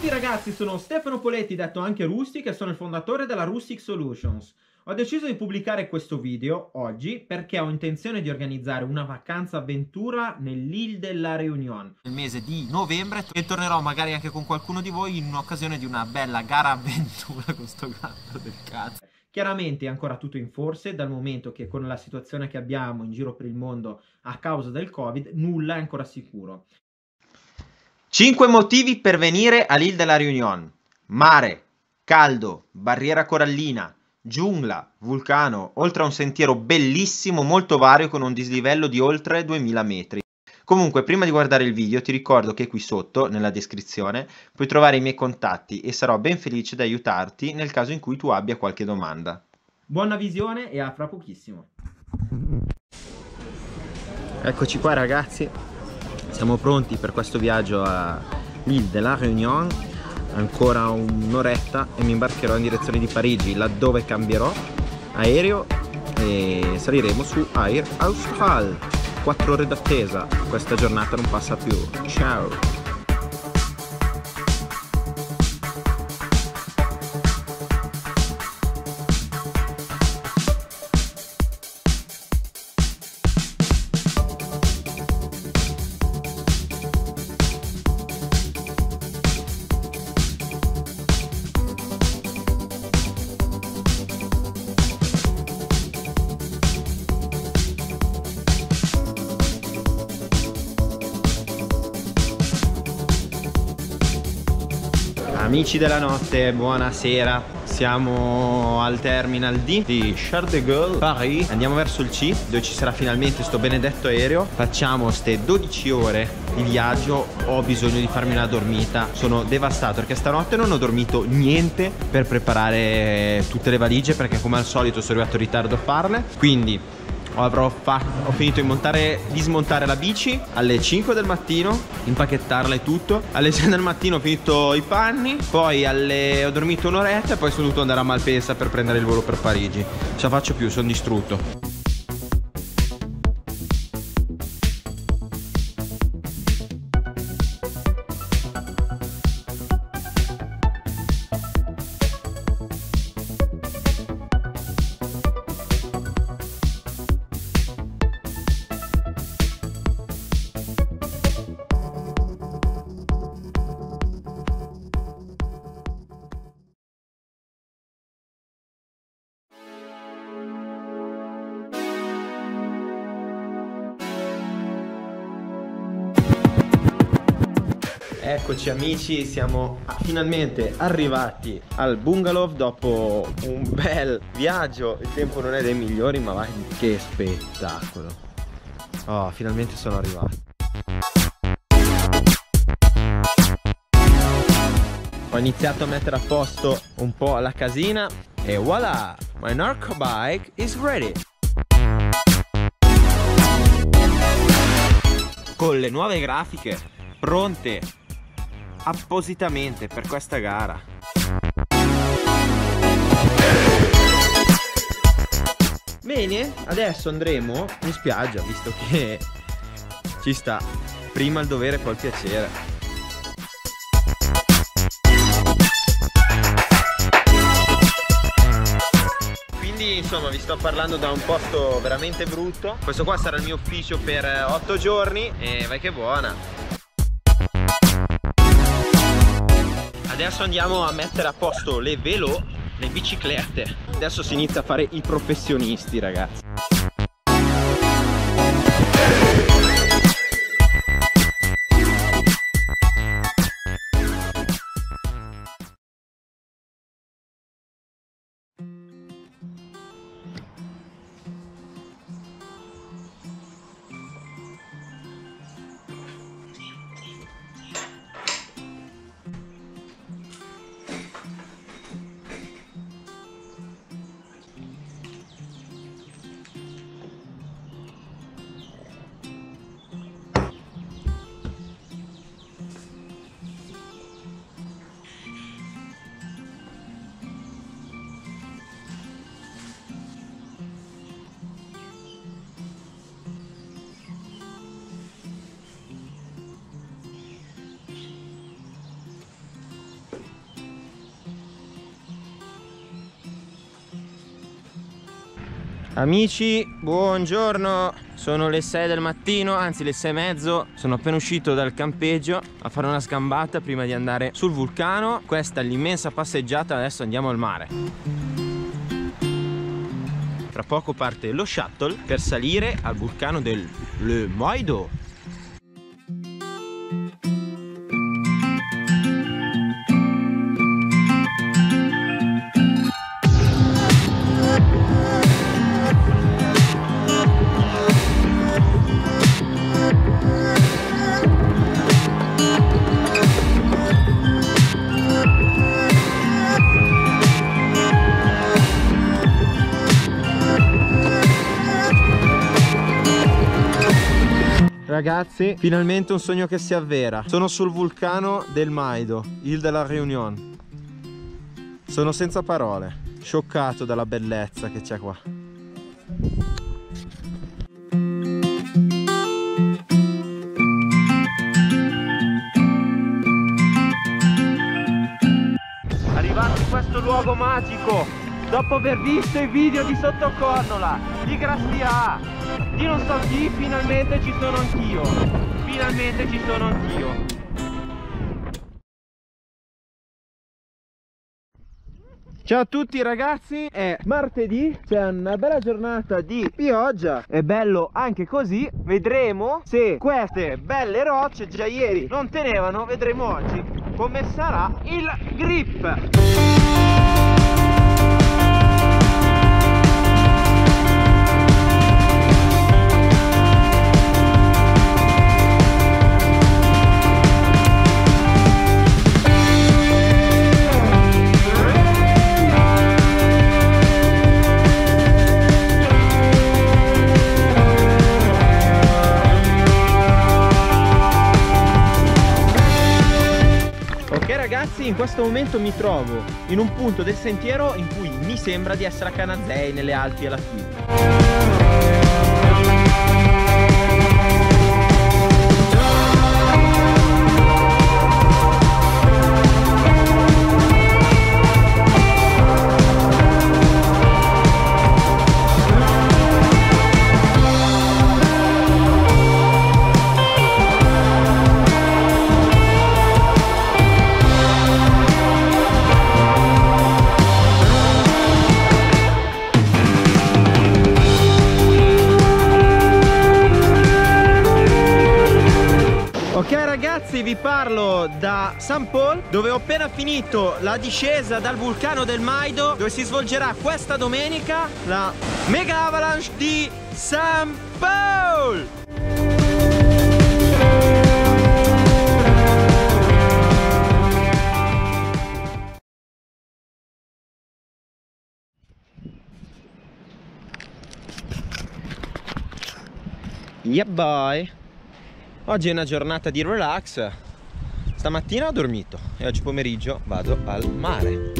tutti ragazzi, sono Stefano Poletti, detto anche Rustic, e sono il fondatore della Rustic Solutions. Ho deciso di pubblicare questo video oggi perché ho intenzione di organizzare una vacanza avventura nell'Île de la Réunion. Nel mese di novembre e tornerò magari anche con qualcuno di voi in occasione di una bella gara avventura con sto gatto del cazzo. Chiaramente è ancora tutto in forse, dal momento che con la situazione che abbiamo in giro per il mondo a causa del Covid, nulla è ancora sicuro. 5 motivi per venire all'Île de la Réunion. Mare, caldo, barriera corallina, giungla, vulcano, oltre a un sentiero bellissimo molto vario con un dislivello di oltre 2000 metri. Comunque, prima di guardare il video ti ricordo che qui sotto, nella descrizione, puoi trovare i miei contatti e sarò ben felice di aiutarti nel caso in cui tu abbia qualche domanda. Buona visione e a fra pochissimo. Eccoci qua ragazzi, siamo pronti per questo viaggio a L'Île de la Réunion. Ancora un'oretta e mi imbarcherò in direzione di Parigi laddove cambierò aereo e saliremo su Air Austral. 4 ore d'attesa. Questa giornata non passa più. Ciao Amici della notte, buonasera. Siamo al terminal D di Charles de Gaulle, Paris. Andiamo verso il C, dove ci sarà finalmente sto benedetto aereo. Facciamo ste 12 ore di viaggio. Ho bisogno di farmi una dormita. Sono devastato perché stanotte non ho dormito niente per preparare tutte le valigie perché come al solito sono arrivato in ritardo a farle. Quindi avrò ho finito di, montare, di smontare la bici alle 5 del mattino, impacchettarla e tutto. Alle 6 del mattino ho finito i panni, poi alle, ho dormito un'oretta e poi sono dovuto andare a Malpensa per prendere il volo per Parigi. Ce la faccio più, sono distrutto. Eccoci amici, siamo finalmente arrivati al bungalow dopo un bel viaggio. Il tempo non è dei migliori, ma vai, che spettacolo. Oh, finalmente sono arrivato. Ho iniziato a mettere a posto un po' la casina e voilà, my narco bike is ready. Con le nuove grafiche pronte appositamente per questa gara. Bene, adesso andremo in spiaggia, visto che ci sta prima il dovere e poi il piacere. Quindi insomma vi sto parlando da un posto veramente brutto. Questo qua sarà il mio ufficio per 8 giorni e vai che buona. Adesso andiamo a mettere a posto le velo, le biciclette. Adesso si inizia a fare i professionisti, ragazzi. Amici, buongiorno. Sono le 6 del mattino, anzi le 6 e mezzo. Sono appena uscito dal campeggio a fare una scambata prima di andare sul vulcano. Questa è l'immensa passeggiata, adesso andiamo al mare. Tra poco parte lo shuttle per salire al vulcano del Le Maido. Ragazzi, finalmente un sogno che si avvera. Sono sul vulcano del Maido, il della Réunion. Sono senza parole, scioccato dalla bellezza che c'è qua. Arrivati in questo luogo magico, dopo aver visto i video di Sottocornola, di Grassia, di non so chi, finalmente ci sono anch'io. Finalmente ci sono anch'io. Ciao a tutti ragazzi, è martedì, c'è una bella giornata di pioggia, è bello anche così, vedremo se queste belle rocce già ieri non tenevano, vedremo oggi come sarà il grip. Momento mi trovo in un punto del sentiero in cui mi sembra di essere a Canazei nelle Alpi alla fine San Paul dove ho appena finito la discesa dal vulcano del Maido dove si svolgerà questa domenica la Mega Avalanche di San Paul! Yeah boy. Oggi è una giornata di relax Stamattina ho dormito e oggi pomeriggio vado al mare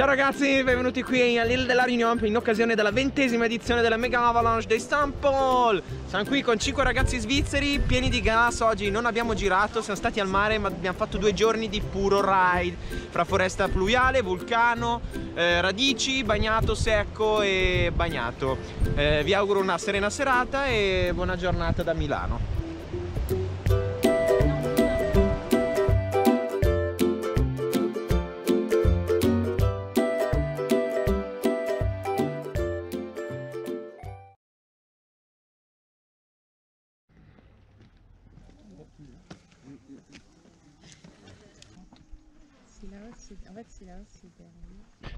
Ciao ragazzi, benvenuti qui all'Île della Réunion in occasione della ventesima edizione della Mega Avalanche di Paul. Siamo qui con 5 ragazzi svizzeri pieni di gas, oggi non abbiamo girato, siamo stati al mare ma abbiamo fatto due giorni di puro ride. Fra foresta pluviale, vulcano, eh, radici, bagnato secco e bagnato. Eh, Vi auguro una serena serata e buona giornata da Milano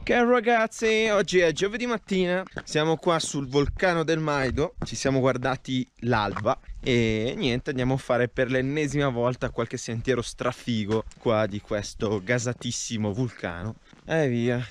Ok ragazzi, oggi è giovedì mattina, siamo qua sul vulcano del Maido, ci siamo guardati l'alba e niente, andiamo a fare per l'ennesima volta qualche sentiero strafigo qua di questo gasatissimo vulcano. E via.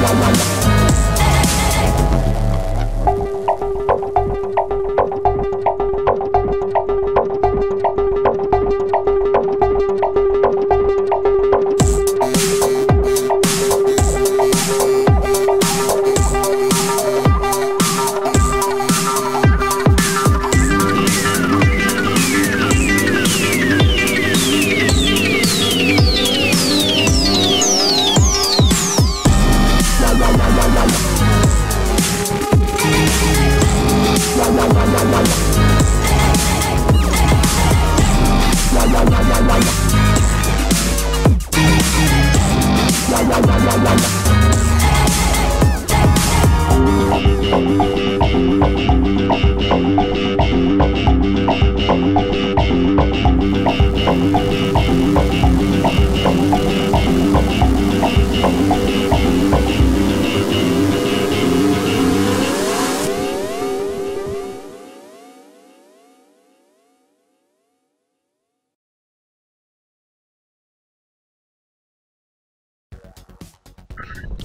Wow, wow, wow.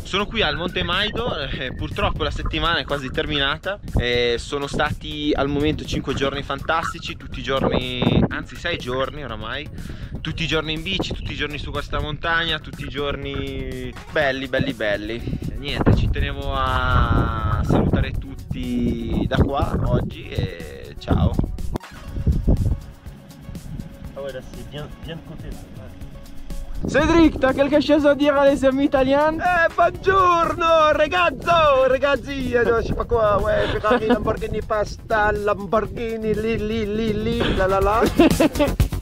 Sono qui al Monte Maido, eh, purtroppo la settimana è quasi terminata eh, Sono stati al momento 5 giorni fantastici, tutti i giorni, anzi 6 giorni oramai Tutti i giorni in bici, tutti i giorni su questa montagna, tutti i giorni belli, belli, belli. Niente, ci tenevo a salutare tutti da qua oggi e ciao. Là c'est bien, bien Cédric, t'as quelque chose à dire à les amis italiens Eh, buongiorno ragazzo, ragazzi, eh, je sais pas quoi, ouais, Ferrari, Lamborghini, pasta, Lamborghini, li li li li, la la la.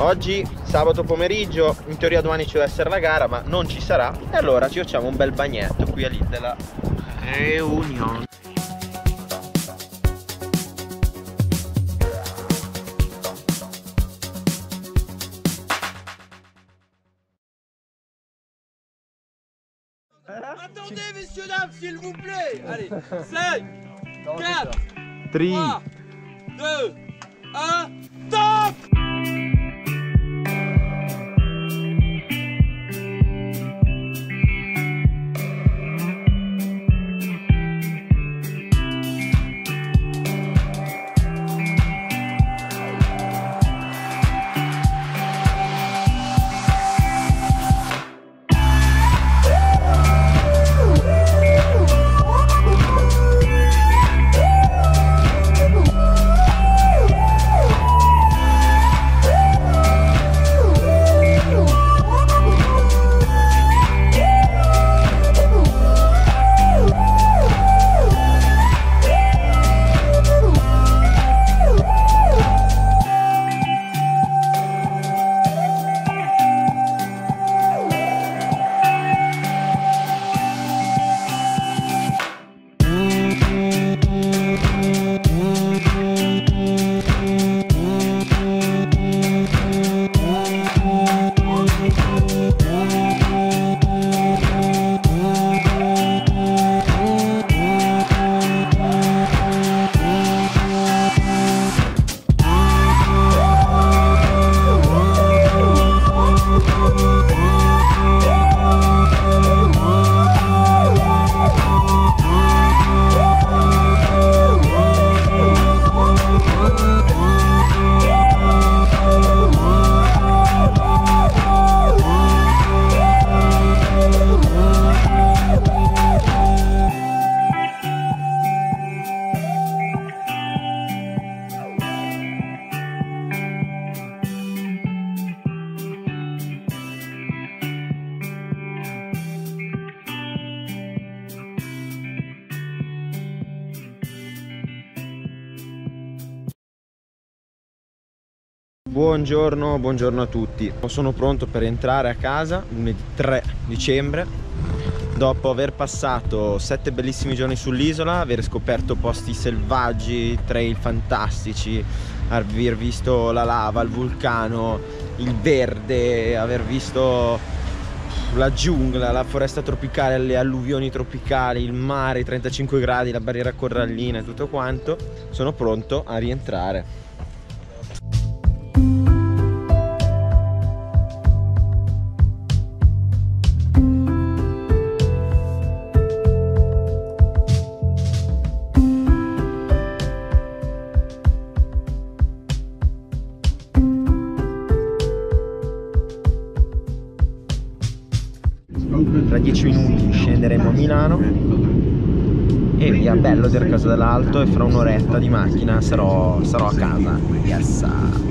Oggi sabato pomeriggio, in teoria domani ci deve essere la gara, ma non ci sarà. E allora ci facciamo un bel bagnetto qui lì della Reunion. Attendez, messieurs, dames, s'il vous plaît! Allez, 5, 4, 3, 2, 1. Buongiorno, buongiorno a tutti. Sono pronto per entrare a casa lunedì 3 dicembre. Dopo aver passato sette bellissimi giorni sull'isola, aver scoperto posti selvaggi, trail fantastici, aver visto la lava, il vulcano, il verde, aver visto la giungla, la foresta tropicale, le alluvioni tropicali, il mare, i 35 gradi, la barriera corallina e tutto quanto, sono pronto a rientrare. E via Bello del Caso dell'Alto e fra un'oretta di macchina sarò, sarò a casa. Yes!